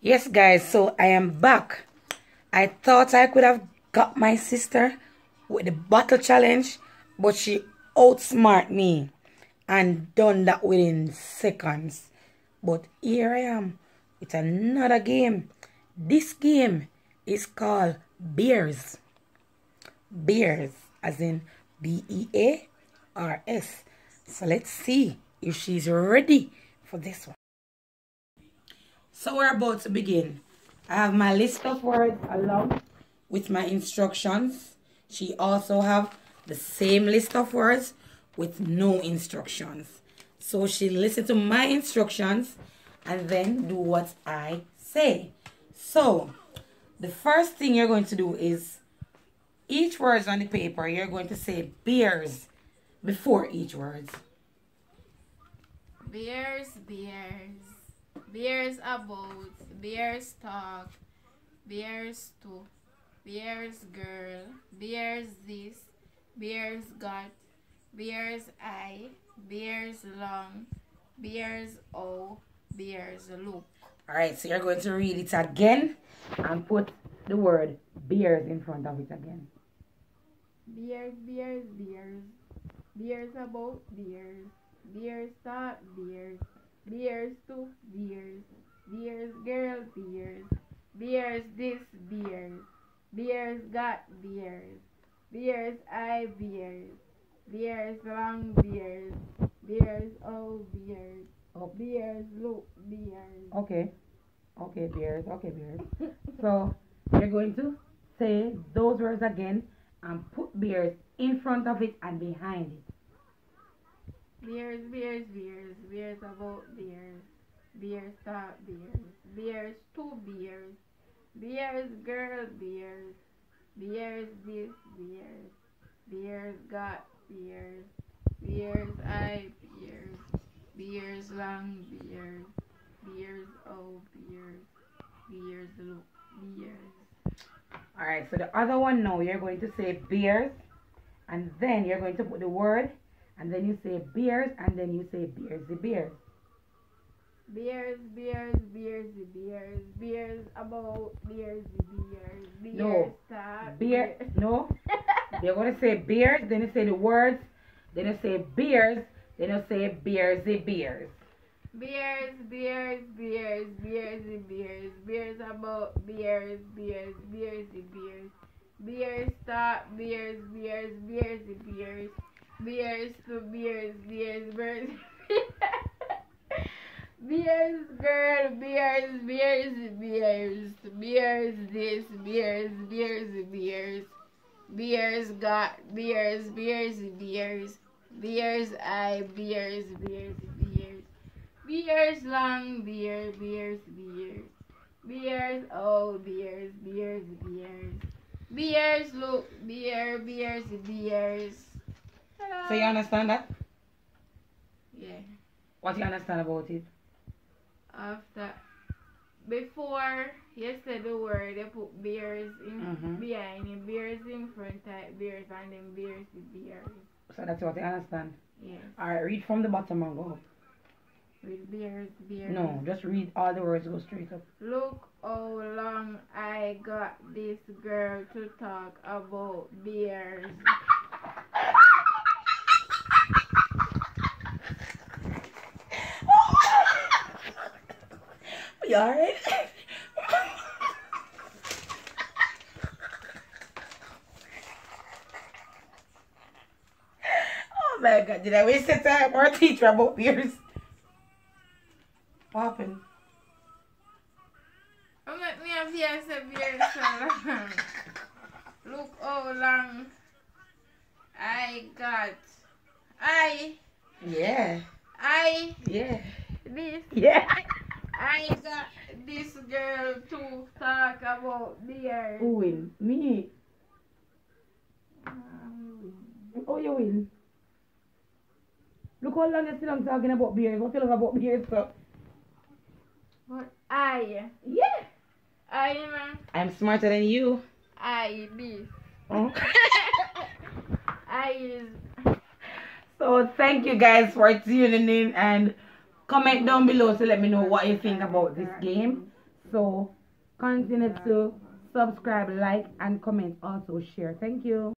Yes, guys, so I am back. I thought I could have got my sister with the bottle challenge, but she outsmart me and done that within seconds. But here I am with another game. This game is called Bears. Bears, as in B E A R S. So let's see if she's ready for this one. So we're about to begin. I have my list of words along with my instructions. She also have the same list of words with no instructions. So she listen to my instructions and then do what I say. So the first thing you're going to do is each words on the paper, you're going to say beers before each words. Bears, bears. Bears about, bears talk, bears to, bears girl, bears this, bears got, bears I, bears long, bears O, bears look. Alright, so you're going to read it again and put the word bears in front of it again. Bears, bears, bears. Bears about bears. Bears talk bears. Beers to beers. Beers girl beers. Beers this beers. Beers got beers. Beers I beers. Beers long beers. Beers oh beers. Oh. Beers look beers. Okay. Okay, beers, Okay, beers. so you're going to say those words again and put beers in front of it and behind it. Beers, beers, beers, beers about beers. Beers talk beers. Beers two beers. Beers girl beers. Beers this beers. Beers got beers. Beers I beers. Beers long beers. Beers oh beers. Beers look beers. Alright, so the other one now you're going to say bears and then you're going to put the word and then you say bears and then you say bears the bears. Beers, beers, beers, beers, beers about beers, beers, beers No. talk Beer no. You're gonna say bears, then you say the words, then you say bears, then you say bears the bears. Beers, beers, beers, beers, beers, beers about beers, beers, beers, beers, beers, stop, beers, beers, beers, beers, beers to beers, beers, beers, beers, girl, beers, beers, beers, beers, this, beers, beers, beers, beers, got beers, beers, beers, beers, I, beers, beers, beers. Beers long, beer, beers, beers. Beers, oh, beers, beers, beers. Beers, look, beer, beers, beers. So you understand that? Yeah. What do you understand about it? After, before yesterday said the word, they put bears in Mhm. behind it, beers in front, type bears and then beers, beers. So that's what you understand. Yes. Alright, read from the bottom and go up. With beers, beers. No, just read all the words, go straight up. Look how long I got this girl to talk about beers. You alright? oh my god, did I waste the time or teach about beers? What happened? Oh, make me have here say beers so. Look how long I got. I, Yeah, I, yeah, this, yeah. I got this girl to talk about beers. Who win? Me. Oh, you win. Look how long you still I'm talking about beers. What you love about beers, so? But I, Yeah. I am, I'm smarter than you. I this. Oh. I is So thank you guys for tuning in and comment down below to let me know what you think about this game. So continue to subscribe, like, and comment. Also share. Thank you.